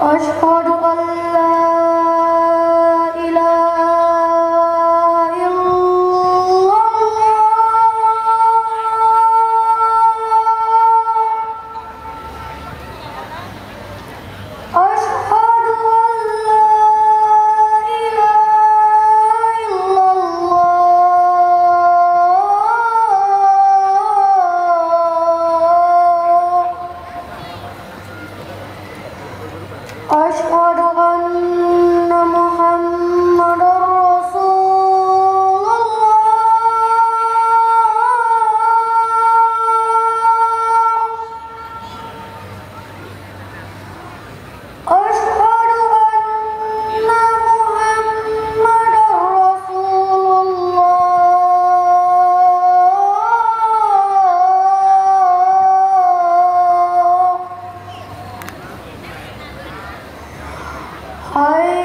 أشهد أن لا Aşk ara 아.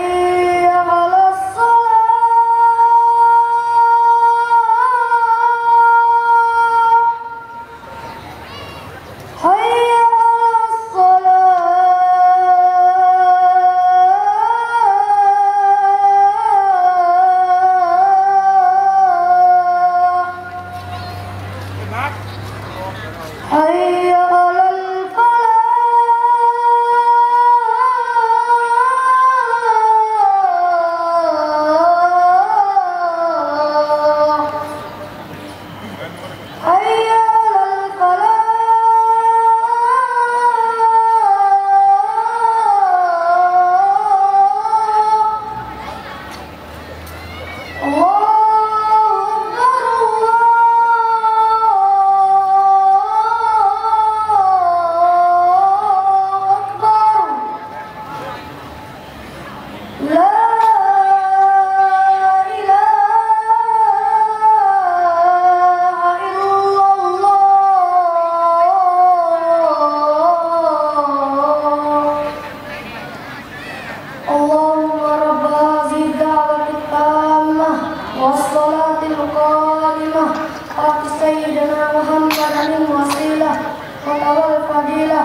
والفضيلة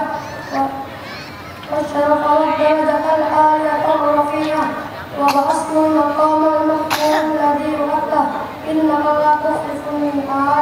والشرف والدرجة العالية الرفيعة وبأصل المقام المحمود الذي يؤتى إنك لا تخلف الميعاد